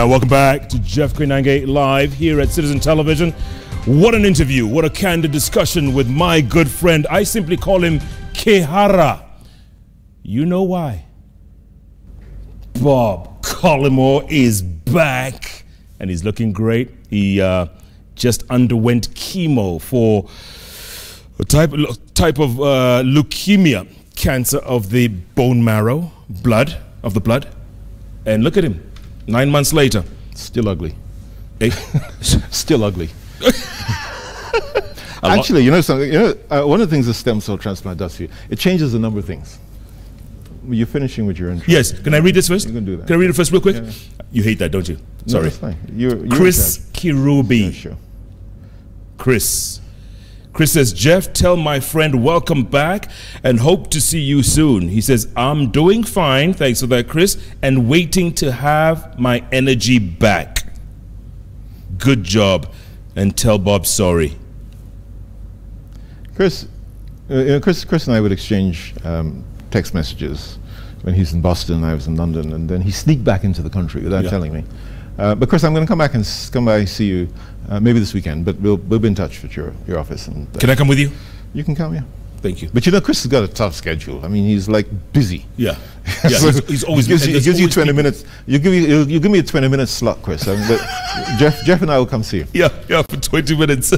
Uh, welcome back to Jeff Koinange live here at Citizen Television. What an interview. What a candid discussion with my good friend. I simply call him Kehara. You know why? Bob Collymore is back and he's looking great. He uh, just underwent chemo for a type, type of uh, leukemia, cancer of the bone marrow, blood, of the blood. And look at him. Nine months later, Still ugly. eh? Still ugly. Actually, you know something. You know, uh, one of the things a stem cell transplant does for you, it changes a number of things. You're finishing with your intro. yes. Can I read this first? You can do that. Can I read it first, real quick? Yeah. You hate that, don't you? No, Sorry. that's fine. You're, you're Chris. Kirubi. Yeah, sure. Chris. Chris says, Jeff, tell my friend welcome back and hope to see you soon. He says, I'm doing fine, thanks for that, Chris, and waiting to have my energy back. Good job, and tell Bob sorry. Chris, uh, Chris, Chris and I would exchange um, text messages when he's in Boston and I was in London, and then he sneaked back into the country without Yeah. telling me. Uh, but Chris, I'm going to come back and come by and see you uh, maybe this weekend. But we'll we'll be in touch with your your office, and uh, Can I come with you? you can come, yeah. Thank you. But you know, Chris has got a tough schedule. I mean, he's like busy. Yeah. Yeah, So he's, he's always gives, you, gives you 20 people- minutes. You give me you, you give me a 20 minute slot, Chris. I mean, but Jeff Jeff and I will come see you. Yeah, yeah, for 20 minutes.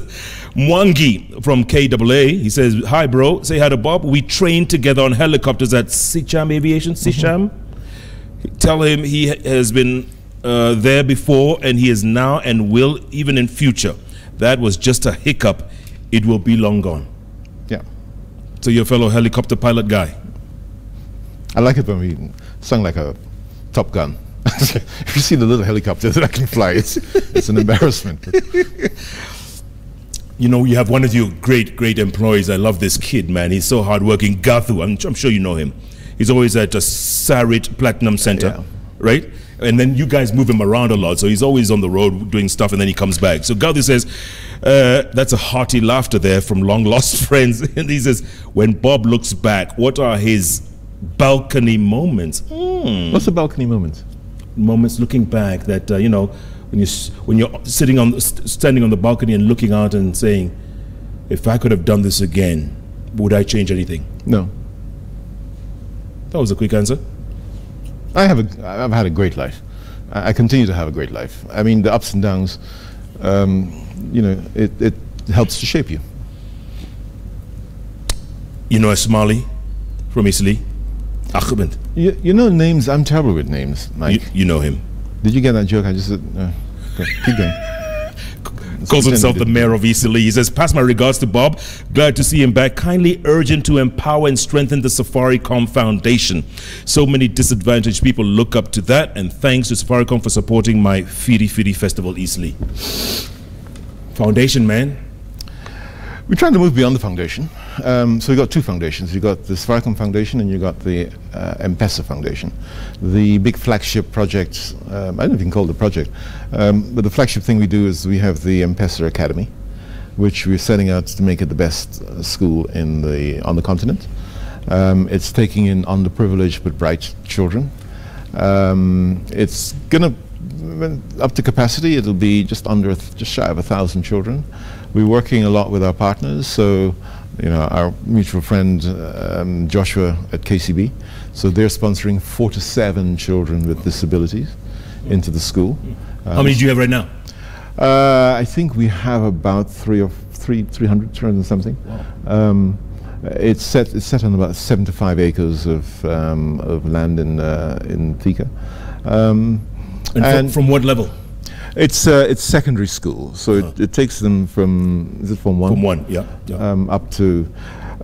Mwangi from KAA, he says, Hi, bro. Say hi to Bob. We trained together on helicopters at Sicham Aviation. Sicham. Tell him he has been uh, there before and he is now and will even in future. That was just a hiccup. It will be long gone. Yeah, So, your fellow helicopter pilot guy. I like it when we sung like a Top Gun. if you see the little helicopter that I can fly, it's it's an embarrassment. You know, you have one of your great, great employees. I love this kid, man. He's so hardworking. Gathu, I'm, I'm sure you know him. He's always at a Sarit Platinum Center, Yeah. right? And then you guys move him around a lot, so he's always on the road doing stuff, and then he comes back. So Gathu says, uh, "That's a hearty laughter there from long lost friends." And he says, "When Bob looks back, what are his balcony moments? Hmm What's a balcony moment? moments looking back that uh, you know when you when you're sitting on standing on the balcony and looking out and saying if i could have done this again would i change anything No, that was a quick answer I have a I've had a great life. I, I continue to have a great life. I mean, the ups and downs, um, you know, it, it helps to shape you. you know a somali from italy ahmed You, you know names. I'm terrible with names, Mike. you, you know him Did you get that joke? I just said, uh, okay, keep going. calls himself the mayor of Eastleigh. He says, Pass my regards to Bob. Glad to see him back. Kindly urgent to empower and strengthen the Safaricom Foundation. So many disadvantaged people look up to that, and thanks to Safaricom for supporting my Firi Firi Festival Eastleigh. Foundation, man. We're trying to move beyond the foundation. Um, so we've got two foundations. You've got the Safaricom Foundation and you've got the uh, M-Pesa Foundation. The big flagship project, um, I don't can call it a project, um, but the flagship thing we do is we have the M-Pesa Academy, which we're setting out to make it the best uh, school in the, on the continent. Um, it's taking in underprivileged but bright children. Um, it's going to up to capacity, it'll be just under, just shy of a thousand children. We're working a lot with our partners, so you know our mutual friend um, Joshua at KCB. So they're sponsoring four to seven children with disabilities into the school. How many do you have right now? Uh, I think we have about three or three, 300, 300 and something. Um, it's set. It's set on about 75 acres of um, of land in uh, in Thika. Um, And, and from what level? It's uh, it's secondary school, so it, it takes them from is it from one From one, yeah. yeah. um, up to,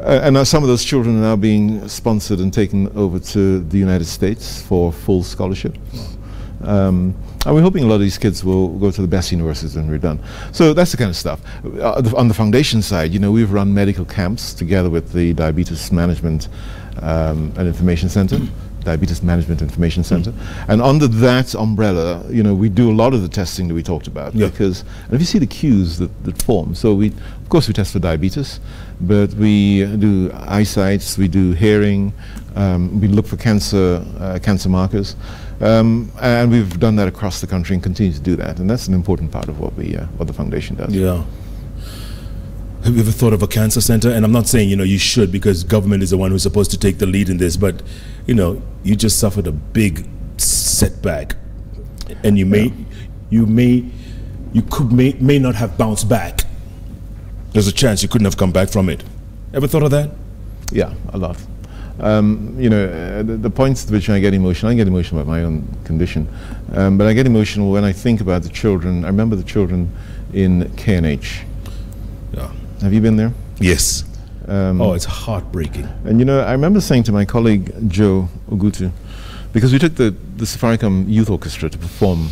uh, and now some of those children are now being sponsored and taken over to the United States for full scholarship. Um, and we're hoping a lot of these kids will go to the best universities when we're done. So that's the kind of stuff. Uh, the- on the foundation side, you know, we've run medical camps together with the Diabetes Management um, and Information Center. Diabetes Management Information Center, and under that umbrella, you know, we do a lot of the testing that we talked about. Yeah. Because, and if you see the cues that, that form, so we, of course, we test for diabetes, but we do eyesights, we do hearing, um, we look for cancer, uh, cancer markers. Um, and we've done that across the country and continue to do that. And that's an important part of what, we, uh, what the foundation does. Yeah. Have you ever thought of a cancer center? And I'm not saying, you know, you should because government is the one who's supposed to take the lead in this, but, you know, you just suffered a big setback and you may, yeah. you may, you could, may, may not have bounced back. There's a chance you couldn't have come back from it. Ever thought of that? Yeah, a lot. Um, you know, uh, the, the, points at which I get emotional, I get emotional about my own condition, um, but I get emotional when I think about the children. I remember the children in KNH. Yeah. Have you been there? Yes. Um, oh, it's heartbreaking. And you know, I remember saying to my colleague Joe Ogutu, because we took the, the Safaricom Youth Orchestra to perform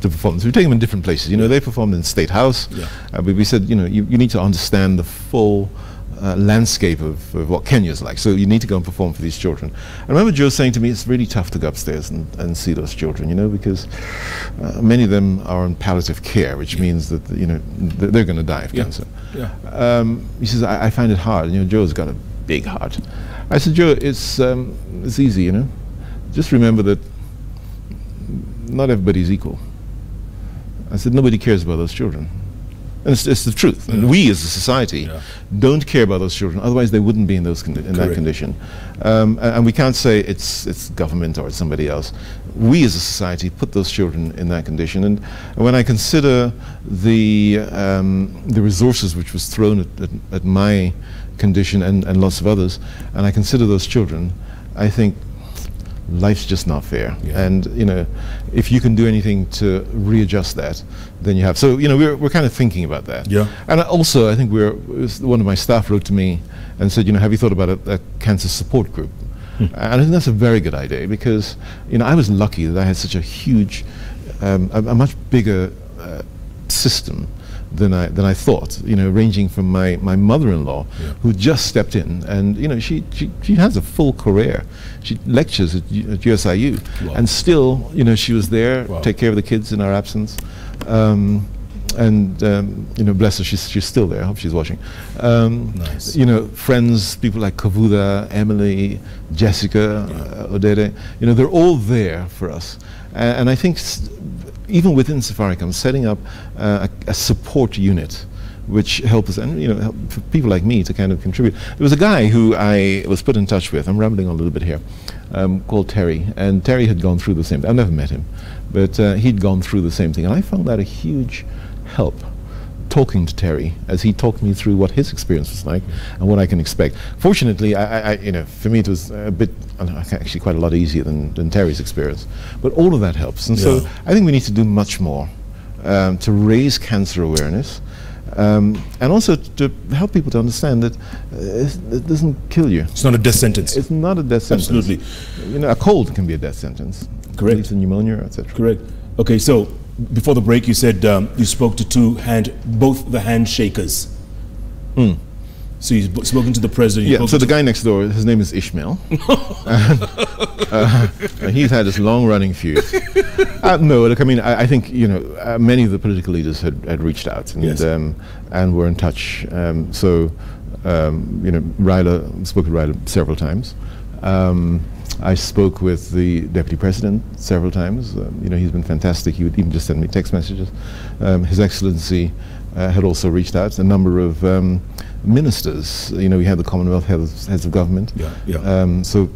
to perform. So we take them in different places. You know, they performed in State House. Yeah. Uh, but we said, you know, you, you need to understand the full uh, landscape of, of, what Kenya is like. So you need to go and perform for these children. I remember Joe saying to me, it's really tough to go upstairs and, and see those children, you know, because uh, many of them are on palliative care, which yeah. means that, you know, th they're going to die of yeah. cancer. Yeah. Um, he says, I, I, find it hard. You know, Joe's got a big heart. I said, Joe, it's, um, it's easy, you know. Just remember that not everybody's equal. I said, nobody cares about those children. And it's, it's the truth. Yeah. And we as a society yeah. don't care about those children. Otherwise, they wouldn't be in, those in that condition. Um, and, and, we can't say it's, it's government or it's somebody else. We as a society put those children in that condition. And, when I consider the, um, the resources which was thrown at, at, at my condition and, and lots of others, and I consider those children, I think life's just not fair. Yeah. And you know, if you can do anything to readjust that, then you have. So you know, we're we're kind of thinking about that. Yeah. And also, I think we're one of my staff wrote to me and said, you know, have you thought about a, a cancer support group? Hmm. And I think that's a very good idea because you know I was lucky that I had such a huge, um, a, a, much bigger uh, system than I than I thought. You know, ranging from my, my mother-in-law, yeah. who just stepped in, and you know, she, she she has a full career. She lectures at, at USIU, wow. and still, you know, she was there, wow. take care of the kids in our absence. Um, and um, you know, bless her, she's, she's still there. I hope she's watching. Um, nice. You know, friends, people like Kavuda, Emily, Jessica, yeah. uh, Odede. You know, they're all there for us, and, and I think even within Safaricom, setting up uh, a, a, support unit which helps and you know, for people like me to kind of contribute. There was a guy who I was put in touch with. I'm rambling a little bit here, um, called Terry, and Terry had gone through the same. thing. I've never met him, but uh, he'd gone through the same thing, and I found that a huge help talking to Terry as he talked me through what his experience was like and what I can expect. Fortunately, I, I you know, for me it was a bit, actually quite a lot easier than, than Terry's experience. But all of that helps. And yeah. so I think we need to do much more um, to raise cancer awareness. Um, and also to help people to understand that uh, it doesn't kill you. It's not a death sentence. It's not a death sentence. Absolutely. You know, a cold can be a death sentence. Correct. Leads to pneumonia, etc. Correct. Okay, so before the break, you said um, you spoke to two hand, both the handshakers. Mm. So you've spoken to the president. Yeah. So the guy next door, his name is Ishmael. and, uh, he's had this long-running feud. Uh, no, look, I mean, I, I think you know uh, many of the political leaders had, had reached out and yes. um, and were in touch. Um, so um, you know, Raila spoke with Raila several times. Um, I spoke with the deputy president several times. Um, you know, he's been fantastic. He would even just send me text messages. Um, His Excellency uh, had also reached out. To a number of um, ministers. You know, we had the Commonwealth heads, heads of government. Yeah, yeah. Um, so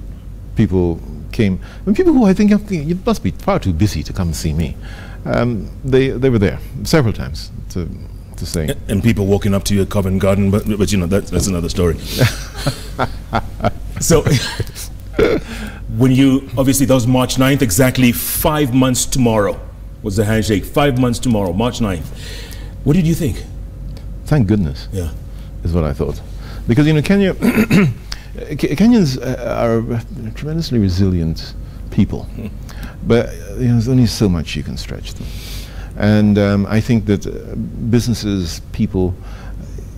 people came. Mean, people who I think you must be far too busy to come and see me. Um, they they were there several times to to say. And, and people walking up to you at Covent Garden, but but you know that, that's another story. so when you, obviously that was March 9th, exactly five months tomorrow was the handshake. Five months tomorrow, March 9th. What did you think? Thank goodness. Yeah. Is what I thought. Because, you know, Kenya, Kenyans are tremendously resilient people. Hmm. But you know, there's only so much you can stretch them. And um, I think that uh, businesses, people,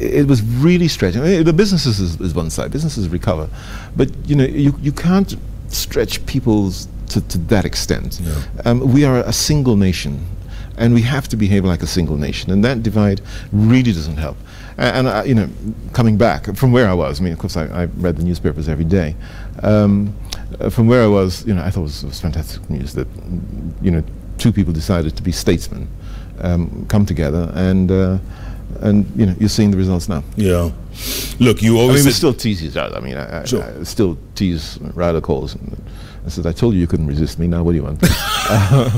it was really stretching. I mean, the businesses is, is, one side. Businesses recover, but you know you, you can't stretch people to, to that extent. Yeah. Um, we are a single nation, and we have to behave like a single nation, and that divide really doesn't help. And, and uh, you know, coming back from where I was, I mean, of course, I, I read the newspapers every day. Um, uh, from where I was, you know, I thought it was, it was fantastic news that, you know, two people decided to be statesmen, um, come together, and uh, and you know, you're seeing the results now. Yeah. Look, you I always mean, we said- still tease each other. I mean, I, I, Sure. I still tease Ryder calls. And I said, I told you you couldn't resist me. Now, what do you want? uh,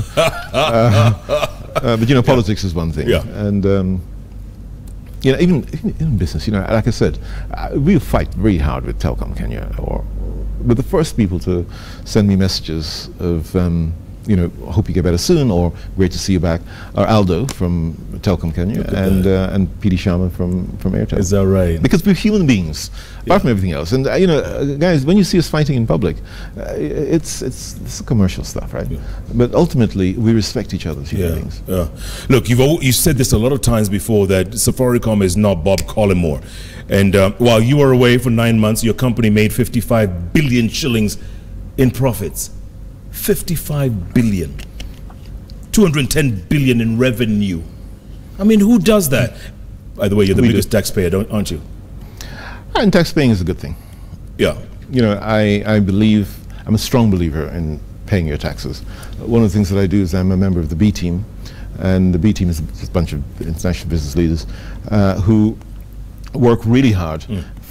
uh, but you know, politics is one thing, Yeah. and um, you know, even, even in business, you know, like I said, uh, we fight very hard with Telkom Kenya, or but the first people to send me messages of. Um, you know, hope you get better soon, or great to see you back. Are Aldo from Telkom Kenya and uh, and PD Sarma from from Airtel Is that right? because we're human beings, apart from everything else. And uh, you know, uh, guys, when you see us fighting in public, uh, it's it's it's commercial stuff, right? But ultimately, we respect each other as human Yeah, beings. yeah. Look, you've al- you said this a lot of times before that Safaricom is not Bob Collymore, and um, while you were away for nine months, your company made 55 billion shillings in profits. 55 billion, 210 billion in revenue. I mean, who does that? By the way, you're the We do. biggest taxpayer, don't, aren't you? And tax paying is a good thing. Yeah. You know, I I believe I'm a strong believer in paying your taxes. One of the things that I do is I'm a member of the B team, and the B team is a bunch of international business leaders uh, who work really hard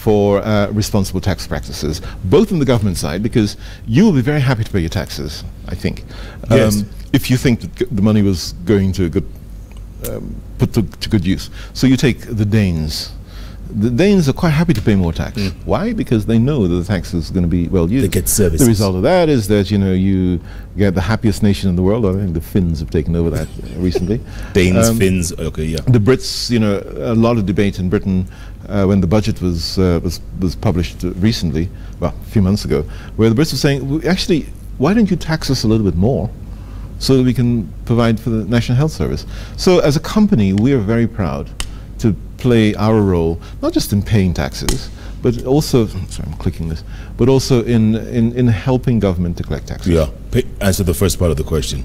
for uh, responsible tax practices, both on the government side, because you will be very happy to pay your taxes, I think, Um, Yes. if you think that the money was going to good, um, put to, to good use. So you take the Danes. The Danes are quite happy to pay more tax. Why? Because they know that the tax is going to be well used. They get services. The result of that is that you know you get the happiest nation in the world. I think the Finns have taken over that recently. Danes, Um, Finns, okay, yeah. the Brits, you know, a lot of debate in Britain uh, when the budget was, uh, was was published recently, well, a few months ago, where the Brits were saying, actually, why don't you tax us a little bit more, so that we can provide for the National Health Service? So, as a company, we are very proud play our role, not just in paying taxes, but also, sorry, I'm clicking this, but also in in, in helping government to collect taxes. Yeah. Pay, answer the first part of the question.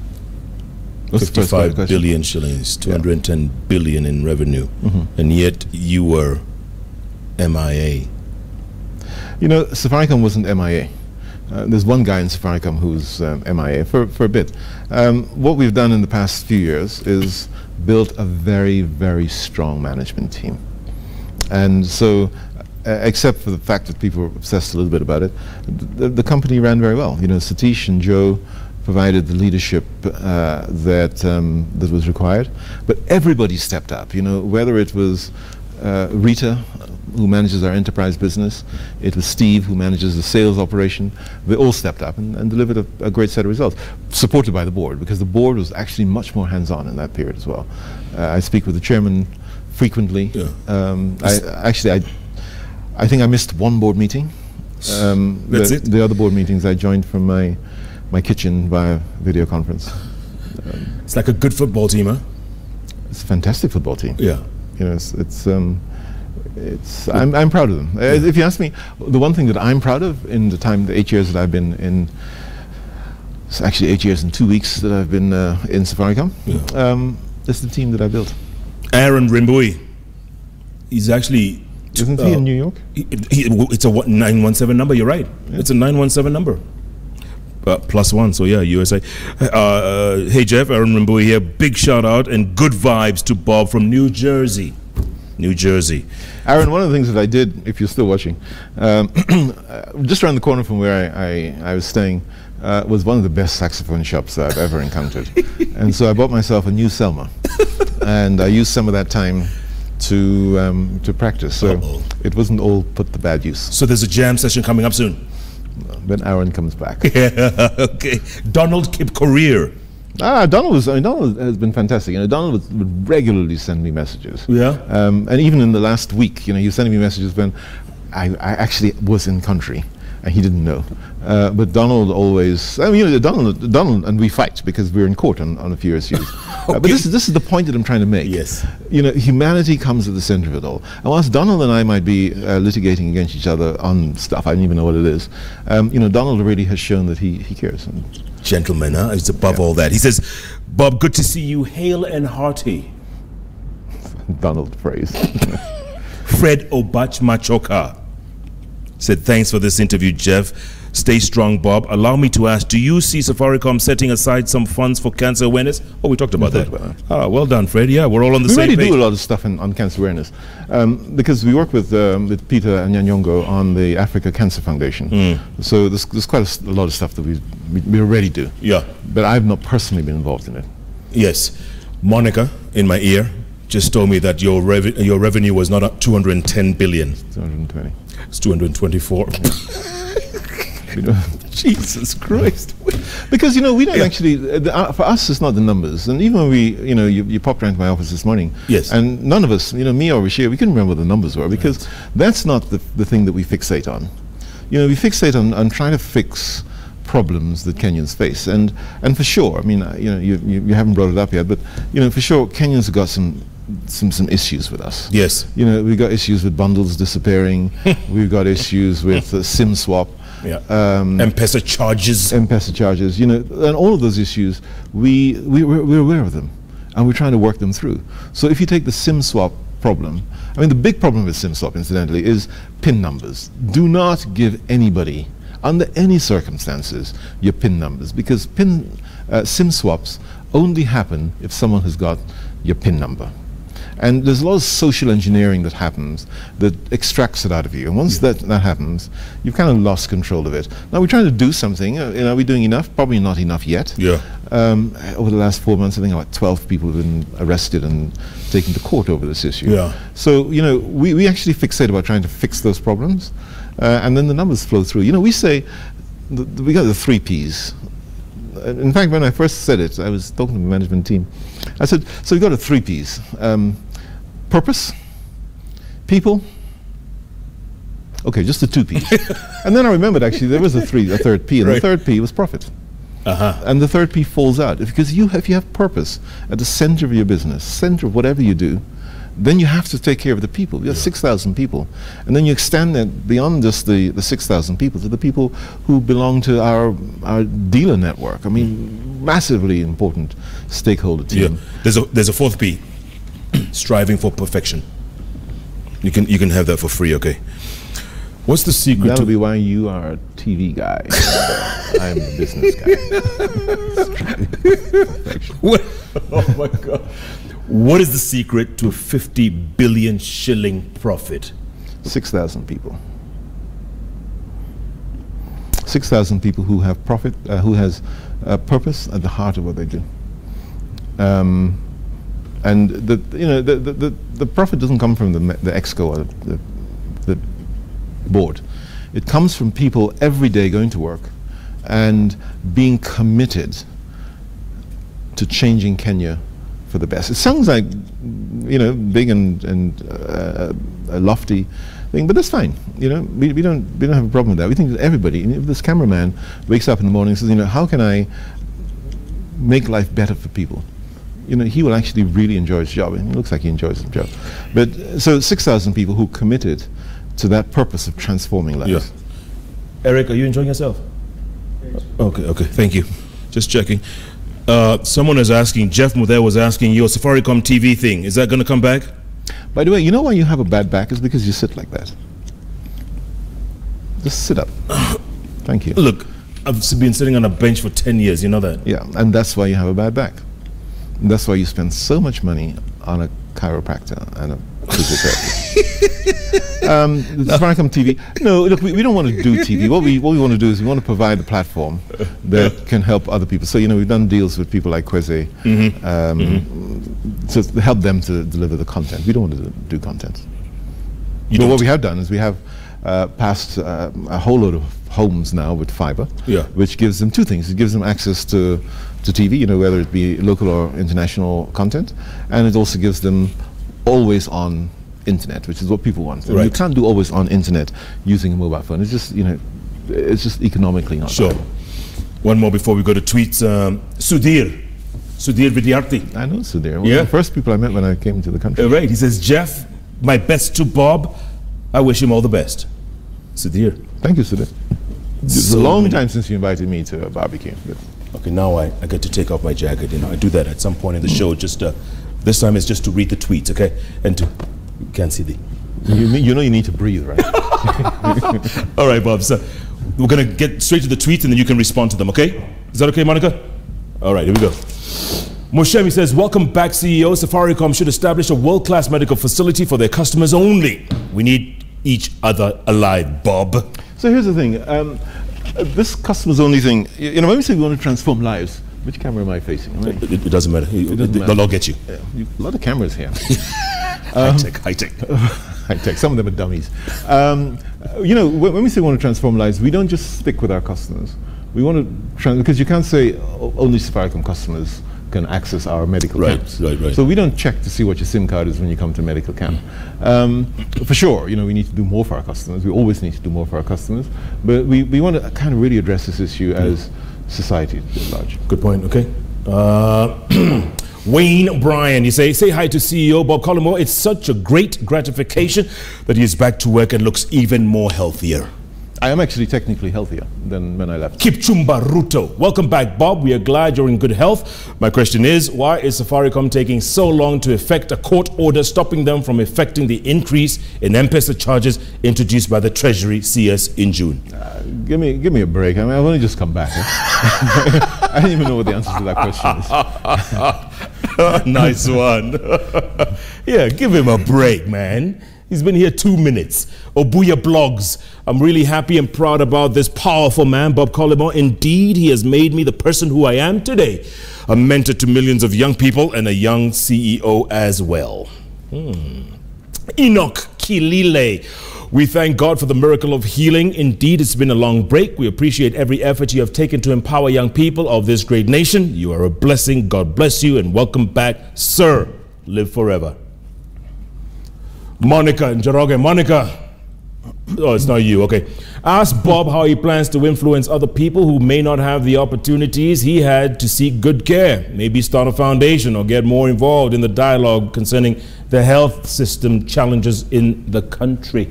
What's the first part of 55 the question? billion shillings, 210 billion in revenue, Mm-hmm. and yet you were MIA. You know, Safaricom wasn't MIA. Uh, there's one guy in Safaricom who's um, MIA for, for a bit. Um, what we've done in the past few years is built a very, very strong management team. And so, uh, except for the fact that people were obsessed a little bit about it, the, the company ran very well. You know, Satish and Joe provided the leadership uh, that um, that was required, but everybody stepped up. You know, whether it was uh, Rita, who manages our enterprise business, it was Steve, who manages the sales operation. They all stepped up and, and delivered a, a great set of results, supported by the board, because the board was actually much more hands-on in that period as well. Uh, I speak with the chairman frequently. Yeah. Um, I, actually, I, I think I missed one board meeting. Um, That's the, it? The other board meetings I joined from my, my kitchen via video conference. It's like a good football team, huh? It's a fantastic football team. Yeah. You know, it's, it's, um, it's I'm, I'm proud of them. Uh, if you ask me, the one thing that I'm proud of in the time, the eight years that I've been in, it's actually eight years and two weeks that I've been uh, in Safaricom, um, is the team that I built. Aaron Rimbui. He's actually. Isn't uh, he in New York? he- he- it's a 917 number, you're right. It's a 917 number. Uh, plus one, so yeah, USA. Uh, uh, hey Jeff, Aaron Rimbui here. Big shout out and good vibes to Bob from New Jersey. New Jersey. Aaron, one of the things that I did, if you're still watching, um, uh, just around the corner from where I, I, I was staying, uh, was one of the best saxophone shops that I've ever encountered. and so I bought myself a new Selmer, and I used some of that time to um, to practice. So Uh-oh. it wasn't all put to bad use. So there's a jam session coming up soon. When Aaron comes back, Yeah, okay. Donald Kipkorir. ah, Donald was. I mean, Donald has been fantastic. You know, Donald would, would regularly send me messages. Yeah. Um, and even in the last week, you know, he was sending me messages when I, I actually was in country and he didn't know. Uh, but Donald always, I mean, you know, Donald, Donald and we fight because we're in court on, on a few issues. Uh, but this is, this is the point that I'm trying to make. Yes. You know, humanity comes at the center of it all. And whilst Donald and I might be uh, litigating against each other on stuff, I don't even know what it is, um, you know, Donald really has shown that he, he cares. And Gentleman, huh? It's above all that. He says, Bob, good to see you. Hale and hearty. Donald phrase. Fred Obachi Machoka said, Thanks for this interview, Jeff. Stay strong, Bob. Allow me to ask: Do you see Safaricom setting aside some funds for cancer awareness? Oh, we talked about talked that. about Ah, well done, Fred. Yeah, we're all on the we same already page. do a lot of stuff in, on cancer awareness um, because we work with, um, with Peter Anyang' Nyong'o on the Africa Cancer Foundation. Hmm. So there's, there's quite a lot of stuff that we, we, we already do. Yeah. But I've not personally been involved in it. Yes. Monica, in my ear, just told me that your rev- your revenue was not up 210 billion. 220. It's 224. Jesus Christ. Because you know we don't Yeah. actually. Uh, the, uh, for us, it's not the numbers. And even when we, you know, you, you popped around to my office this morning. Yes. And none of us, you know, me or Rashir, we couldn't remember what the numbers were because that's not the the thing that we fixate on. You know, we fixate on, on trying to fix problems that Kenyans face. And and for sure, I mean, uh, you know, you, you, you haven't brought it up yet, but you know, for sure, Kenyans have got some some some issues with us. Yes. You know, we've got issues with bundles disappearing. we've got issues with uh, SIM swap. Yeah. Um, M-Pesa charges. M-Pesa charges, you know, and all of those issues, we, we, we're, we're aware of them, and we're trying to work them through. So if you take the SIM swap problem, I mean, the big problem with SIM swap, incidentally, is PIN numbers. Do not give anybody, under any circumstances, your PIN numbers, because PIN, uh, SIM swaps only happen if someone has got your PIN number. And there's a lot of social engineering that happens that extracts it out of you. And once that, that happens, you've kind of lost control of it. Now we're trying to do something. Uh, you know, are we doing enough? Probably not enough yet. Yeah. Um, over the last four months, I think about 12 people have been arrested and taken to court over this issue. Yeah. So, you know, we, we actually fixate about trying to fix those problems. Uh, and then the numbers flow through. You know, we say, th- we got the three Ps. Uh, In fact, when I first said it, I was talking to the management team. I said, so we've got a three Ps. Um, purpose, people, okay, just the two Ps. and then I remembered actually there was a three, a third P, and the third P was profit. Uh-huh. And the third P falls out because you, if you have purpose at the center of your business, center of whatever you do, then you have to take care of the people. You have 6,000 people. And then you extend that beyond just the, the 6,000 people to the people who belong to our, our dealer network. I mean, massively important stakeholder Yeah. team. There's a there's a fourth P. Striving for perfection. You can you can have that for free, okay? What's the secret That'll to be why you are a TV guy. I'm a business guy. What? Oh my God. What is the secret to a 50 billion shilling profit? 6,000 people. 6,000 people who have profit, uh, who has uh, purpose at the heart of what they do. Um, and the, you know, the, the, the, profit doesn't come from the, the exco or the, the board. It comes from people every day going to work and being committed to changing Kenya for the best. It sounds like, you know, big and, and uh, a lofty thing, but that's fine. You know, we, we, don't, we don't have a problem with that. We think that everybody, if this cameraman wakes up in the morning and says, you know, how can I make life better for people? You know, he will actually really enjoy his job, and it looks like he enjoys his job. But so 6,000 people who committed to that purpose of transforming lives. Yeah. Eric, are you enjoying yourself? Okay, okay, thank you. Just checking. Uh, someone is asking, Jeff Muther was asking, your Safaricom TV thing, is that going to come back? By the way, you know why you have a bad back is because you sit like that. Just sit up. Thank you. Look, I've been sitting on a bench for 10 years, you know that? Yeah, and that's why you have a bad back. That's why you spend so much money on a chiropractor and a physiotherapist. um, Safaricom TV. No, look, we, we don't want to do TV. What we what we want to do is we want to provide a platform that can help other people. So you know, we've done deals with people like Kwesé um, to help them to deliver the content. We don't want to do content. You but what we have done is we have uh, passed uh, a whole load of homes now with fiber, Yeah. which gives them two things. It gives them access to, to TV, you know, whether it be local or international content, and it also gives them always on internet, which is what people want. And You can't do always on internet using a mobile phone. It's just, you know, it's just economically not Sure. viable. One more before we go to tweets. Um, Sudhir. Sudhir Vidyarthi. I know Sudhir. One Yeah. of the first people I met when I came to the country. Uh, right. He says, Jeff, my best to Bob. I wish him all the best. Sudhir. Thank you, Sudhir. It's So a long time since you invited me to a barbecue. Okay, now I, I get to take off my jacket. You know, I do that at some point in the show. Just uh, this time it's just to read the tweets, okay? And to you can't see the. you, ne- you know you need to breathe, right? All right, Bob. So we're going to get straight to the tweets and then you can respond to them, okay? Is that okay, Monica? All right, here we go. Moshemi says, Welcome back, CEO. Safaricom should establish a world class medical facility for their customers only. We need each other alive, Bob. So here's the thing. Um, this customers only thing, you know, when we say we want to transform lives, which camera am I facing? I It, it doesn't matter. It, doesn't They'll matter. all get you. yeah, you- a lot of cameras here. high tech, high tech. high tech. Some of them are dummies. Um, uh, you know, when, when we say we want to transform lives, we don't just stick with our customers. We want to because you can't say "O- only Safaricom customers can access our medical Right, camps. right, right. So we don't check to see what your SIM card is when you come to medical camp. Um, for sure, you know, we need to do more for our customers. We always need to do more for our customers. But we, we want to kind of really address this issue as society at large. Good point. Okay. Uh, Wayne Bryan, you say, say hi to CEO Bob Collymore. It's such a great gratification that he is back to work and looks even more healthier. I am actually technically healthier than when I left. Kipchumba Ruto. Welcome back, Bob. We are glad you're in good health. My question is, why is Safaricom taking so long to effect a court order stopping them from effecting the increase in M-Pesa charges introduced by the Treasury CS in June? Uh, give me, give me a break. I mean, I've only just come back. I don't even know what the answer to that question is. nice one. yeah, give him a break, man. He's been here two minutes. Obuya blogs. I'm really happy and proud about this powerful man, Bob Collymore. Indeed, he has made me the person who I am today. A mentor to millions of young people and a young CEO as well. Hmm. Enoch Kilile. We thank God for the miracle of healing. Indeed, it's been a long break. We appreciate every effort you have taken to empower young people of this great nation. You are a blessing. God bless you and welcome back, sir. Live forever. Monica Njoroge. Monica. Oh, it's not you. Okay. Ask Bob how he plans to influence other people who may not have the opportunities he had to seek good care. Maybe start a foundation or get more involved in the dialogue concerning the health system challenges in the country.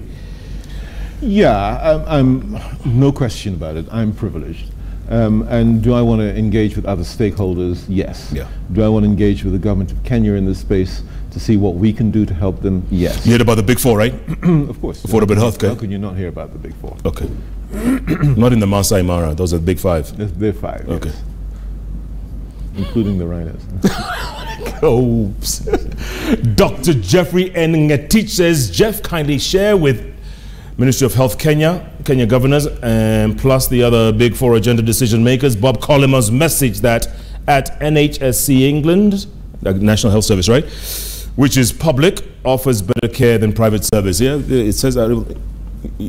Yeah, I'm, I'm no question about it. I'm privileged. Um, and do I want to engage with other stakeholders? Yes. Yeah. Do I want to engage with the government of Kenya in this space to see what we can do to help them? Yes. You heard about the big four, right? of course. Affordable How- healthcare. How can you not hear about the big four? Okay. not in the Masai Mara. Those are the big five. There are five. yes. Okay. Including the rhinos. Oh, oops. Dr. Jeffrey N. Ngetich says, Jeff, kindly share with Ministry of Health Kenya, Kenya governors, and plus the other big four agenda decision makers, Bob Collymore's message that at NHSC England, the National Health Service, right, which is public, offers better care than private service. Yeah, it says that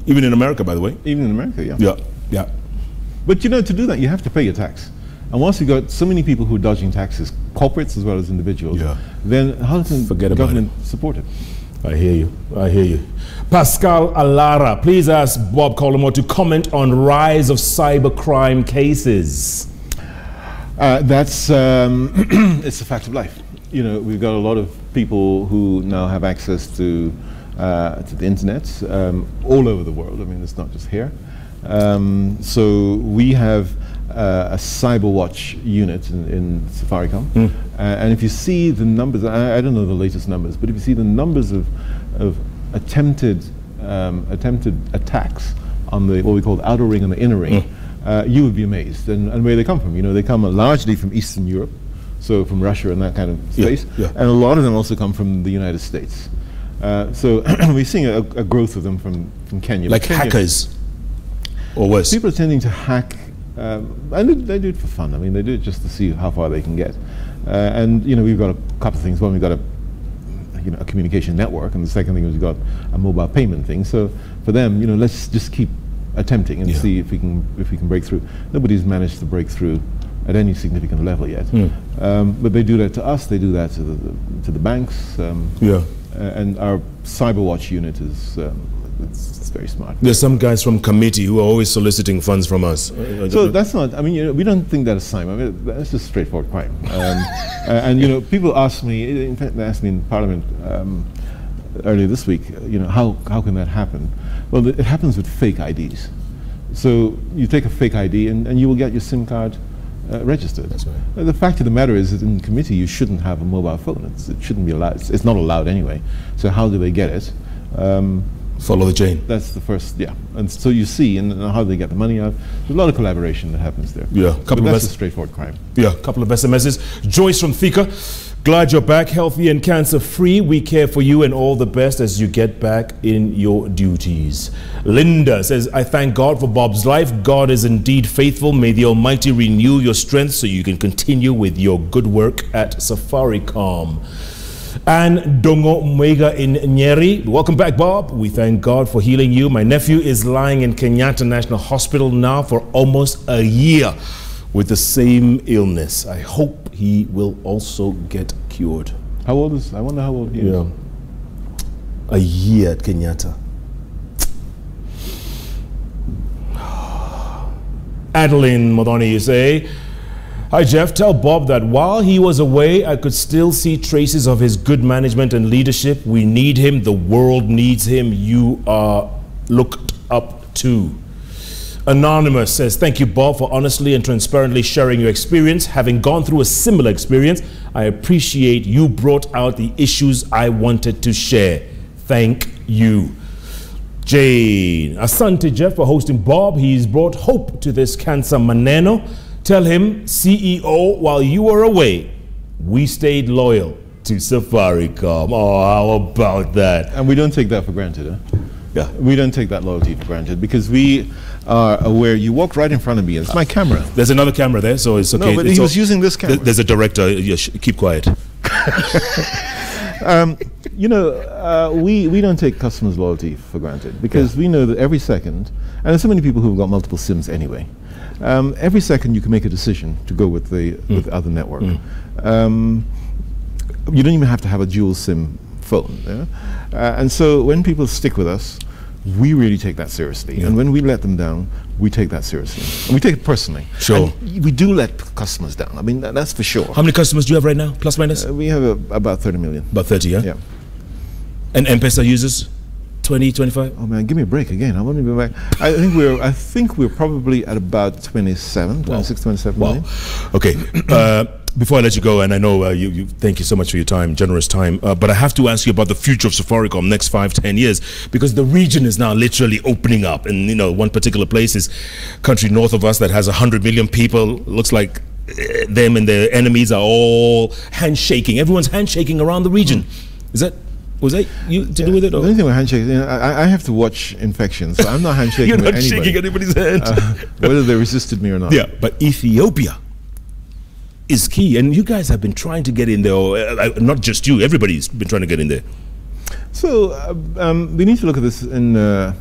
even in America, by the way. Even in America, yeah. Yeah, yeah. But you know, to do that, you have to pay your tax. And once you've got so many people who are dodging taxes, corporates as well as individuals, Yeah. then how can Forget the government support it? I hear you. I hear you. Pascal Alara, please ask Bob Collymore to comment on rise of cybercrime cases. Uh, that's um, it's a fact of life. You know, we've got a lot of people who now have access to uh, to the internet um, all over the world. I mean, it's not just here. Um, so we have uh, a cyber watch unit in, in Safaricom, uh, and if you see the numbers, I, I don't know the latest numbers, but if you see the numbers of of attempted um, attempted attacks on the what we call the outer ring and the inner ring, uh, you would be amazed. And, and where they come from, you know, they come largely from Eastern Europe, so from Russia and that kind of Yeah, space, yeah. and a lot of them also come from the United States. Uh, so we're seeing a, a growth of them from, from Kenya. Like Kenya- hackers. Or worse. People are tending to hack, um, and they, they do it for fun. I mean, they do it just to see how far they can get. Uh, and you know, we've got a couple of things. One, we've got a you know a communication network, and the second thing is we've got a mobile payment thing. So for them, you know, let's just keep attempting and Yeah. see if we can if we can break through. Nobody's managed to break through at any significant level yet. Um, but they do that to us. They do that to the, to the banks. Um, Yeah. and our CyberWatch unit is um, it's, it's very smart. There's some guys from Kamiti who are always soliciting funds from us. So that's not. I mean, you know, we don't think that is crime. I mean, that's just straightforward crime. Um, and you know, people ask me. In fact, they asked me in Parliament um, earlier this week. You know, how how can that happen? Well, it happens with fake IDs. So you take a fake ID and, and you will get your SIM card uh, registered. That's right. Uh, The fact of the matter is that in Kamiti you shouldn't have a mobile phone. It's, it shouldn't be allowed. It's, it's not allowed anyway. So how do they get it? Um, Follow the chain. That's the first, yeah. And so you see and, and how they get the money out. There's a lot of collaboration that happens there. Yeah, But couple of that's a straightforward crime. Yeah, a couple of SMSs. Joyce from Thika. Glad you're back healthy and cancer free. We care for you and all the best as you get back in your duties. Linda says, I thank God for Bob's life. God is indeed faithful. May the Almighty renew your strength so you can continue with your good work at Safaricom. And Dongo Mwega in Nyeri. Welcome back, Bob. We thank God for healing you. My nephew is lying in Kenyatta National Hospital now for almost a year with the same illness. I hope he will also get cured. How old is, I wonder how old he is. Yeah. A year at Kenyatta. Adeline Modoni, you say, Hi Jeff, tell Bob that while he was away, I could still see traces of his good management and leadership. We need him, the world needs him. You are looked up to. Anonymous says, Thank you, Bob, for honestly and transparently sharing your experience. Having gone through a similar experience, I appreciate you brought out the issues I wanted to share. Thank you. Jane, Asante Jeff for hosting Bob. He's brought hope to this cancer maneno. Tell him, CEO, while you were away, we stayed loyal to Safaricom. Oh, how about that? And we don't take that for granted, huh? Yeah. We don't take that loyalty for granted because we are aware. You walked right in front of me. It's my camera. There's another camera there, so it's okay. No, but It's he was using this Th- camera. There's a director. Yeah, sh- keep quiet. You know, uh, we, we don't take customers' loyalty for granted because we know that every second, and there's so many people who've got multiple SIMs anyway, um, every second you can make a decision to go with the, with the other network. Um, you don't even have to have a dual SIM phone. yeah? Uh, and so when people stick with us, we really take that seriously. And when we let them down, we take that seriously. And we take it personally. Sure. And we do let customers down. I mean, that, that's for sure. How many customers do you have right now? Plus minus? Uh, we have a, about 30 million. About 30, yeah? Yeah. And M-Pesa users? 20, 25? Oh man, give me a break again. I want to be back. I think we're. I think we're probably at about 27, 26, 27 Wow. million. Okay. Uh, before I let you go, and I know uh, you, you, thank you so much for your time, generous time, uh, but I have to ask you about the future of Safaricom next five, ten years, because the region is now literally opening up. And, you know, one particular place is country north of us that has 100 million people. Looks like uh, them and their enemies are all handshaking. Everyone's handshaking around the region. Is that, was that you to do with it? The Or? only thing with handshakes, you know, I, I have to watch infections, so I'm not handshaking You're not anybody, shaking anybody's hand. uh, whether they resisted me or not. Yeah, but Ethiopia is key, and you guys have been trying to get in there. Or, uh, uh, not just you; everybody's been trying to get in there. So uh, um, we need to look at this in uh,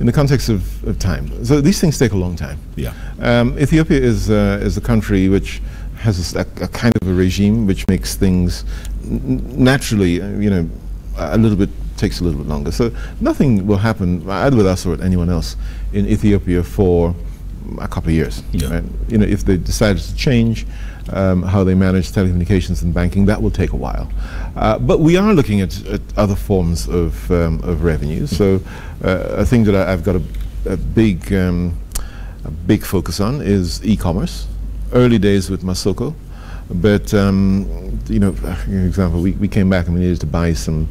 in the context of, of time. So these things take a long time. Yeah. Um, Ethiopia is uh, is a country which has a kind of a regime which makes things naturally, uh, you know, a little bit takes a little bit longer. So nothing will happen either with us or with anyone else in Ethiopia for a couple of years. Yeah. right? You know, if they decided to change um, how they manage telecommunications and banking, that will take a while. Uh, but we are looking at, at other forms of, um, of revenue. So uh, a thing that I, I've got a, a big um, a big focus on is e-commerce. Early days with Masoko, but um, you know, for example, we, we came back and we needed to buy some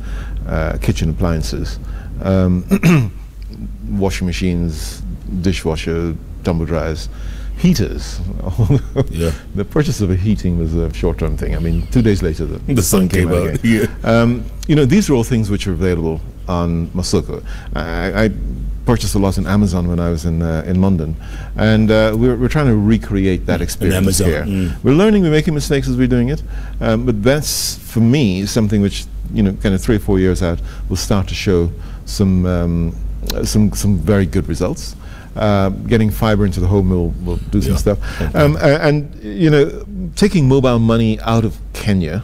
uh, kitchen appliances, um, washing machines, dishwasher, tumble dryers, heaters. Yeah. the purchase of a heating was a short-term thing. I mean, two days later, the, The sun came out, again. yeah. Um, you know, these are all things which are available on Masoko. I, I purchased a lot in Amazon when I was in uh, in London, and uh, we're, we're trying to recreate that experience Amazon, here. mm. We're learning, we're making mistakes as we're doing it, um, but that's for me something which you know, kind of three or four years out, will start to show some um, some some very good results. Uh, getting fiber into the home will, will do some Yeah. stuff, um, a- and you know, taking mobile money out of Kenya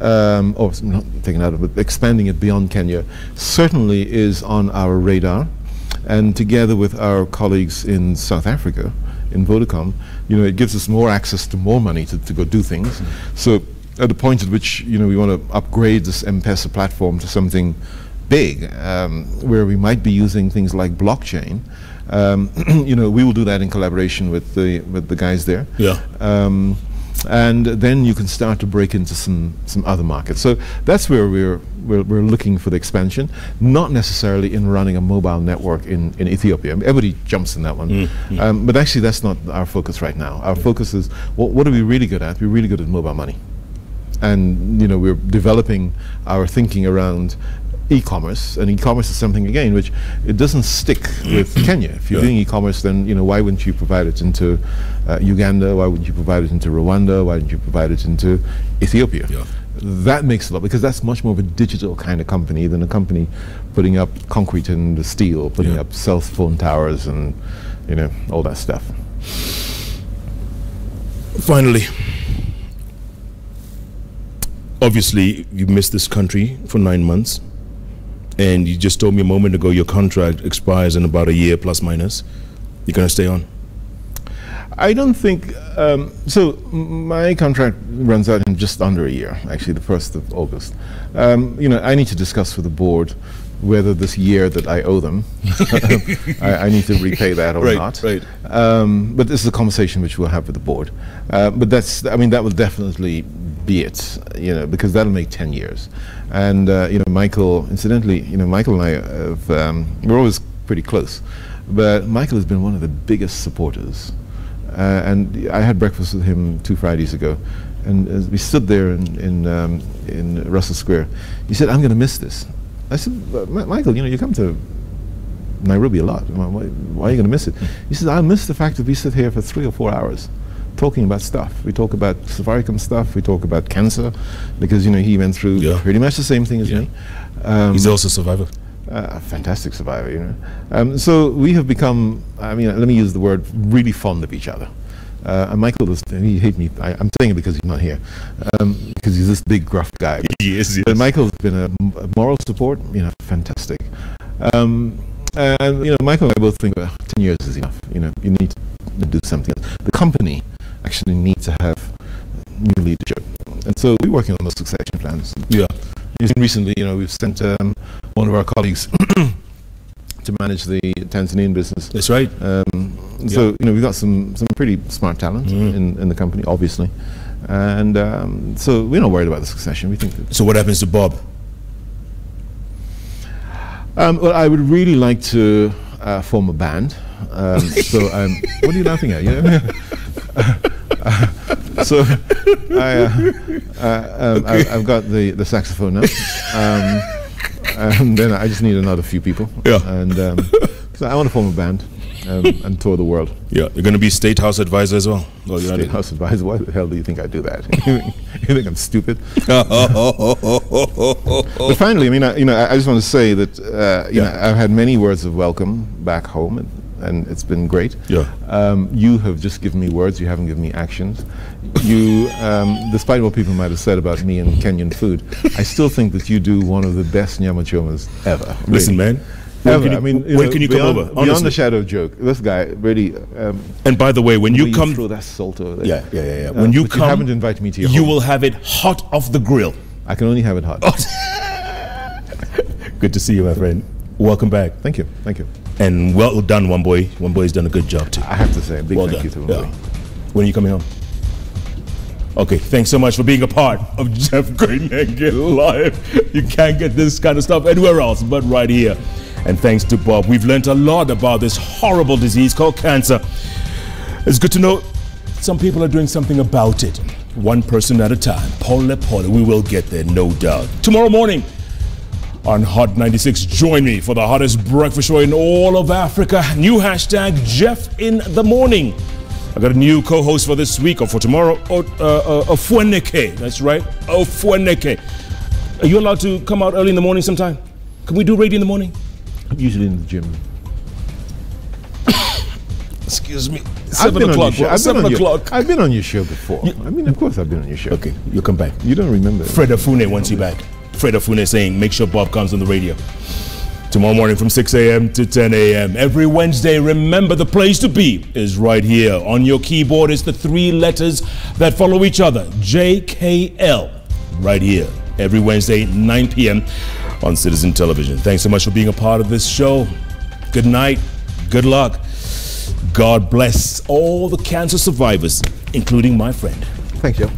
um, or not taking out of it, expanding it beyond Kenya, certainly is on our radar. And together with our colleagues in South Africa, in Vodacom, you know, it gives us more access to more money to, to go do things. So at the point at which, you know, we want to upgrade this M-Pesa platform to something big, um, where we might be using things like blockchain, um, you know, we will do that in collaboration with the, with the guys there. Yeah. Um, and then you can start to break into some some other markets. So that's where we're we're, we're looking for the expansion, not necessarily in running a mobile network in, in Ethiopia. Everybody jumps in that one, Mm, Um, but actually that's not our focus right now. Our focus is what, what are we really good at? We're really good at mobile money and you know we're developing our thinking around e-commerce and e-commerce is something again which it doesn't stick with Kenya if you're Yeah. doing e-commerce then you know why wouldn't you provide it into uh, Uganda why wouldn't you provide it into Rwanda why don't you provide it into Ethiopia Yeah. that makes a lot because that's much more of a digital kind of company than a company putting up concrete and steel putting Yeah. up cell phone towers and you know all that stuff Finally, obviously, you missed this country for nine months, and you just told me a moment ago your contract expires in about a year plus minus. You're gonna stay on. I don't think um, so. My contract runs out in just under a year, actually, the first of August. Um, you know, I need to discuss with the board whether this year that I owe them, I, I need to repay that or Right, not. right. Um, but this is a conversation which we'll have with the board. Uh, but that's, I mean, that will definitely be it, you know, because that'll make 10 years. And, uh, you know, Michael, incidentally, you know, Michael and I have, um, we're always pretty close. But Michael has been one of the biggest supporters. Uh, and I had breakfast with him two Fridays ago. And as we stood there in, in, um, in Russell Square, he said, I'm going to miss this. I said, "But Michael, you know, you come to Nairobi a lot. Why, why are you going to miss it? He says, I'll miss the fact that we sit here for three or four hours talking about stuff. We talk about Safaricom stuff. We talk about cancer because, you know, he went through Yeah. pretty much the same thing as Yeah. me. Um, He's also a survivor. a fantastic survivor, you know. Um, so we have become, I mean, let me use the word, really fond of each other. Uh, and Michael, is, he hate me. I, I'm saying it because he's not here, um, because he's this big gruff guy. Yes, But Michael has been a moral support, you know, fantastic. Um, and you know, Michael and I both think well, ten years is enough. You know, you need to do something. else. The company actually need to have new leadership, and so we're working on those succession plans. Yeah. Recently, you know, we've sent um, one of our colleagues to manage the Tanzanian business. That's right. Um, so you know we've got some some pretty smart talent Mm. in, in the company, obviously, and um, so we're not worried about the succession. We think So what happens to Bob? Um, well, I would really like to uh, form a band. Um, so, um, what are you laughing at? You know? so, I, uh, uh, um, I, I've got the, the saxophone now. Um, and then I just need another few people. Yeah. And um, so I want to form a band um, and tour the world. Yeah, you're gonna be state house advisor as well. You're State House advisor. Why the hell do you think I do that? you think I'm stupid? But finally, I mean, I, you know, I, I just want to say that uh, you Yeah. know I've had many words of welcome back home, and, and it's been great. Yeah. Um, you have just given me words. You haven't given me actions. You, um, despite what people might have said about me and Kenyan food, I still think that you do one of the best nyama chomas ever. Listen, really. man. When Ever. can you, I mean, when know, can you come beyond, over? Beyond the shadow of joke, this guy really. Um, And by the way, when you come, throw that salt over there. yeah, yeah, yeah, yeah. Uh, When you come, you haven't invited me to your you home. will have it hot off the grill. I can only have it hot. Good to see you, my friend. Welcome back, Thank you, thank you. and well done, one boy. One boy's done a good job too. I have to say, a big Well thank done. you to Yeah. him. When are you coming home? Okay, thanks so much for being a part of Jeff Koinange Live. You can't get this kind of stuff anywhere else but right here. And thanks to Bob, we've learned a lot about this horrible disease called cancer. It's good to know some people are doing something about it, one person at a time. Pole pole, we will get there, no doubt. Tomorrow morning, on Hot 96. Join me for the hottest breakfast show in all of Africa. New hashtag Jeff in the morning. I got a new co-host for this week or for tomorrow. O- uh, uh, That's right. Ofueneke. Are you allowed to come out early in the morning sometime? Can we do radio in the morning? I'm usually in the gym. Excuse me. Seven been on your o'clock. show. bro. I've been Seven on your- o'clock. I've been on your show before. I mean, of course, I've been on your show. Okay, you come back. You don't remember? Fred Afune wants you back. Fred Afune saying, make sure Bob comes on the radio. Tomorrow morning from 6 a.m. to 10 a.m. Every Wednesday, remember the place to be is right here. On your keyboard is the three letters that follow each other JKL. Right here. Every Wednesday, 9 p.m. on Citizen Television. Thanks so much for being a part of this show. Good night. Good luck. God bless all the cancer survivors, including my friend. Thank Joe.